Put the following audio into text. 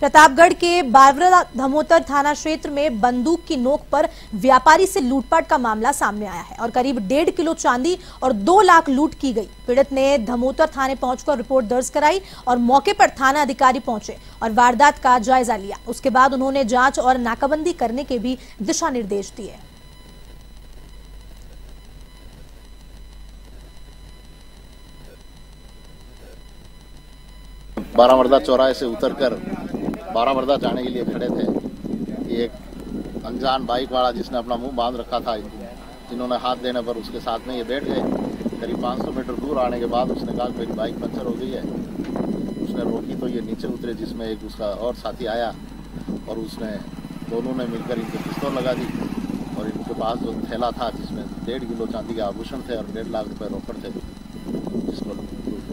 प्रतापगढ़ के बावरा धमोतर थाना क्षेत्र में बंदूक की नोक पर व्यापारी से लूटपाट का मामला सामने आया है और करीब डेढ़ किलो चांदी और दो लाख लूट की गई। पीड़ित ने धमोतर थाने पहुंचकर रिपोर्ट दर्ज कराई और मौके पर थाना अधिकारी पहुँचे और वारदात का जायजा लिया। उसके बाद उन्होंने जाँच और नाकाबंदी करने के भी दिशा निर्देश दिए बारामर्दा चौराहे से उतरकर बारामर्दा जाने के लिए खड़े थे एक अनजान बाइक वाला जिसने अपना मुँह बाँध रखा था, जिन्होंने हाथ देने पर उसके साथ में ये बैठ गए। करीब 500 मीटर दूर आने के बाद उसने कहा मेरी बाइक पंचर हो गई है। उसने रोकी तो ये नीचे उतरे, जिसमें एक उसका और साथी आया और उसने दोनों ने मिलकर इनको पिस्तौल लगा दी और इनके पास जो थैला था, जिसमें डेढ़ किलो चांदी के आभूषण थे और डेढ़ लाख रुपए रोकड़ थे के बाद